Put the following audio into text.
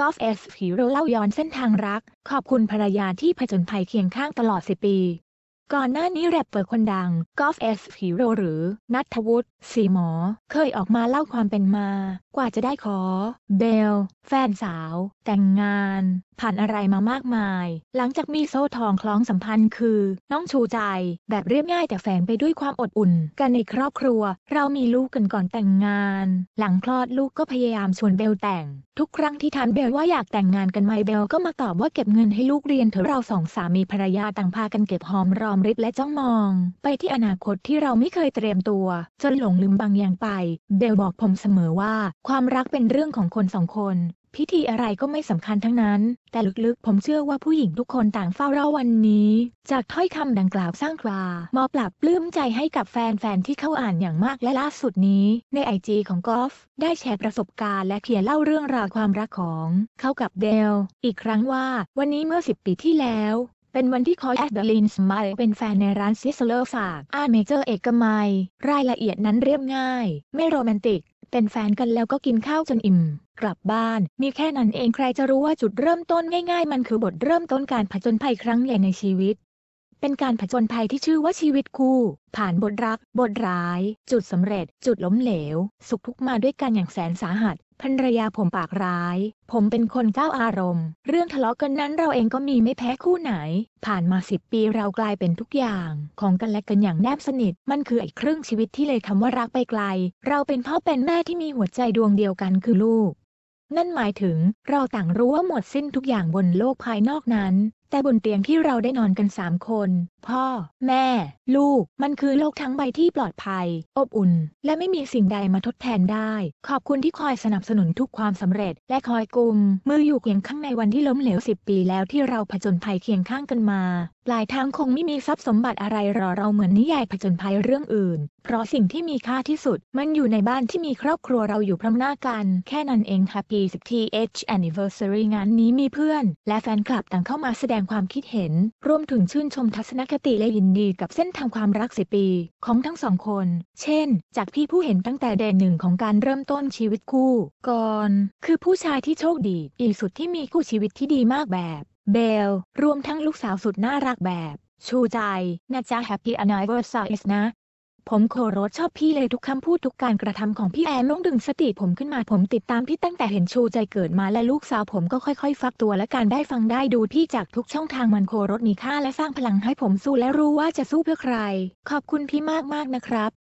กอล์ฟ F.HERO เล่าย้อนเส้นทางรัก ขอบคุณภรรยาที่ผจญภัยเคียงข้างตลอด 10 ปี ก่อนหน้านี้แรปเปอร์คนดังกอล์ฟ F.HERO หรือ ณัฐวุฒิ ศรีหมอก เคยออกมาเล่าความเป็นมา กว่าจะได้ขอ เบล แฟนสาว แต่งงาน ผ่านอะไรมามากมาย หลังจากมีโซ่ทองคล้องสัมพันธ์คือ น้องชูใจ แบบเรียบง่ายแต่แฝงไปด้วยความอบอุ่น กันในครอบครัว เรามีลูกกันก่อนแต่งงาน หลังคลอดลูกก็พยายามชวนเบลแต่ง ทุกครั้งที่ถามเบลว่าอยากแต่งงานกันไหมเบลก็มาตอบว่าเก็บเงินให้ลูกเรียนเถอะเราสองสามีภรรยาต่างพากันเก็บหอมรอมริบและจ้องมอง ไปที่อนาคตที่เราไม่เคยเตรียมตัว จนหลงลืมบางอย่างไป เบลบอกผมเสมอว่า ความรักเป็นเรื่องของคนสองคน พิธีอะไรก็ไม่สำคัญทั้งนั้น แต่ลึกๆ ผมเชื่อว่าผู้หญิงทุกคนต่างเฝ้ารอวันนี้ จากถ้อยคำดังกล่าวสร้างกลามอปรับปลื้มใจให้กับแแฟนๆที่เข้าอ่านอย่างมากและล่าสุดนี้ ในไอจีของกอล์ฟได้แชร์ประสบการณ์และเขียนเล่าเรื่องราวความรักของ เขากับเบลอีกครั้งว่า วันนี้เมื่อ 10 ปีที่แล้ว เป็นวันที่ขอแอดเดลินสมาเป็นแฟนในร้าน Sizzler สาขาเมเจอร์เอกมัย รายละเอียดนั้นเรียบง่าย ไม่โรแมนติก เป็นแฟนกันแล้วก็กินข้าวจนอิ่ม กลับบ้าน มีแค่นั้นเองใครจะรู้ว่าจุดเริ่มต้นง่ายๆ มันคือบทเริ่มต้นการผจญภัยครั้งใหญ่ในชีวิต เป็นการผจญภัยที่ชื่อว่าชีวิตคู่ ผ่านบทรัก บทร้าย จุดสำเร็จ จุดล้มเหลว สุขทุกมาด้วยกันอย่างแสนสาหัสภรรยาผมปากร้าย ผมเป็นคนก้าวอารมณ์ เรื่องทะเลาะกันนั้นเราเองก็มีไม่แพ้คู่ไหน ผ่านมาสิบปีเรากลายเป็นทุกอย่าง ของกันและกันอย่างแนบสนิท มันคือไอ้ครึ่งชีวิตที่เลยคำว่ารักไปไกล เราเป็นพ่อเป็นแม่ที่มีหัวใจดวงเดียวกันคือลูกนั่นหมายถึงเราต่างรู้ว่าหมดสิ้นทุกอย่างบนโลกภายนอกนั้น แต่บนเตียงที่เราได้นอนกันสามคน พ่อ แม่ ลูก มันคือโลกทั้งใบที่ปลอดภัย อบอุ่น และไม่มีสิ่งใดมาทดแทนได้ ขอบคุณที่คอยสนับสนุนทุกความสำเร็จ และคอยกุม มืออยู่เคียงข้างในวันที่ล้มเหลวสิบปีแล้วที่เราผจญภัยเคียงข้างกันมา ลายทางคงไม่มีทรัพย์สมบัติอะไรรอเราเหมือนนิยายผจญภัยเรื่องอื่น เพราะสิ่งที่มีค่าที่สุด มันอยู่ในบ้านที่มีครอบครัวเราอยู่พร้อมหน้ากัน แค่นั้นเองค่ะปี 10th anniversary งานนี้มีเพื่อน และแฟนคลับต่างเข้ามาแสดงความคิดเห็น รวมถึงชื่นชมทัศนคติและยินดีกับเส้นทางความรักสิปี ของทั้งสองคน เช่น จากพี่ผู้เห็นตั้งแต่เดนหนึ่งของการเริ่มต้นชีวิตคู่ ก่อน คือผู้ชายที่โชคดีอีสุดที่มีคู่ชีวิตที่ดีมากแบบ เบล รวมทั้งลูกสาวสุดน่ารักแบบ ชูใจนะจ๊ะ Happy Anniversary นะ ผมโคโรสชอบพี่เลยทุกคำพูดทุกการกระทำของพี่แอนน้องดึงสติผมขึ้นมาผมติดตามพี่ตั้งแต่เห็นชูใจเกิดมาและลูกสาวผมก็ค่อยๆ ฟักตัวและการได้ฟังได้ดูพี่จากทุกช่องทางมันโคโรสมีค่าและสร้างพลังให้ผมสู้และรู้ว่าจะสู้เพื่อใคร ขอบคุณพี่มากๆนะครับ